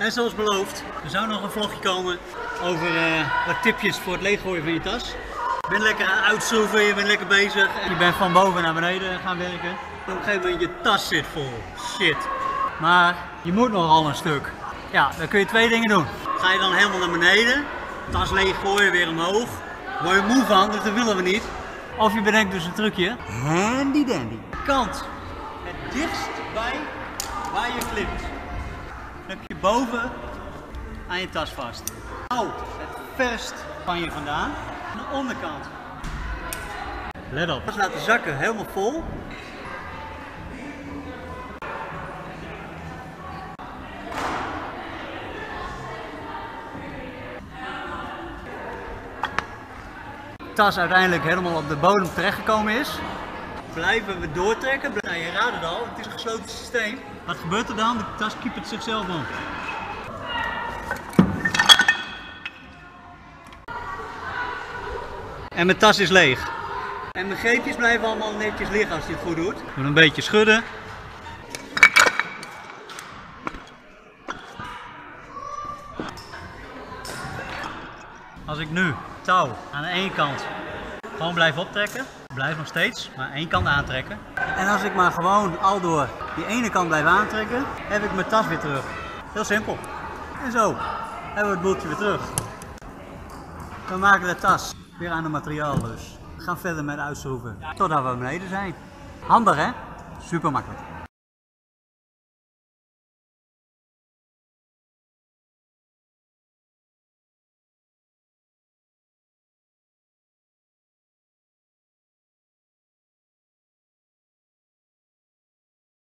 En zoals beloofd, er zou nog een vlogje komen over eh, wat tipjes voor het leeggooien van je tas. Je bent lekker aan het uitschroeven, je bent lekker bezig en je bent van boven naar beneden gaan werken. Op een gegeven moment je tas zit vol. Shit. Maar je moet nogal een stuk. Ja, dan kun je twee dingen doen. Ga je dan helemaal naar beneden, tas leeggooien, weer omhoog. Word je moe van, dus dat willen we niet. Of je bedenkt dus een trucje. Handy dandy. Kant het dichtst bij waar je klimt. Heb je boven aan je tas vast. Hou het verst van je vandaan. Aan de onderkant. Let op. Tas laten zakken helemaal vol. tas uiteindelijk helemaal op de bodem terechtgekomen is, blijven we doortrekken. Nou, je raadt het al, het is een gesloten systeem. Wat gebeurt er dan? De tas kiepert zichzelf om. En mijn tas is leeg. En mijn greepjes blijven allemaal netjes liggen als je het goed doet. Doe een beetje schudden. Als ik nu touw aan de ene kant gewoon blijf optrekken, blijf nog steeds, maar één kant aantrekken. En als ik maar gewoon al door die ene kant blijf aantrekken, heb ik mijn tas weer terug. Heel simpel. En zo hebben we het boeltje weer terug. We maken de tas weer aan het materiaal dus. We gaan verder met uitschroeven totdat we beneden zijn. Handig hè? Super makkelijk.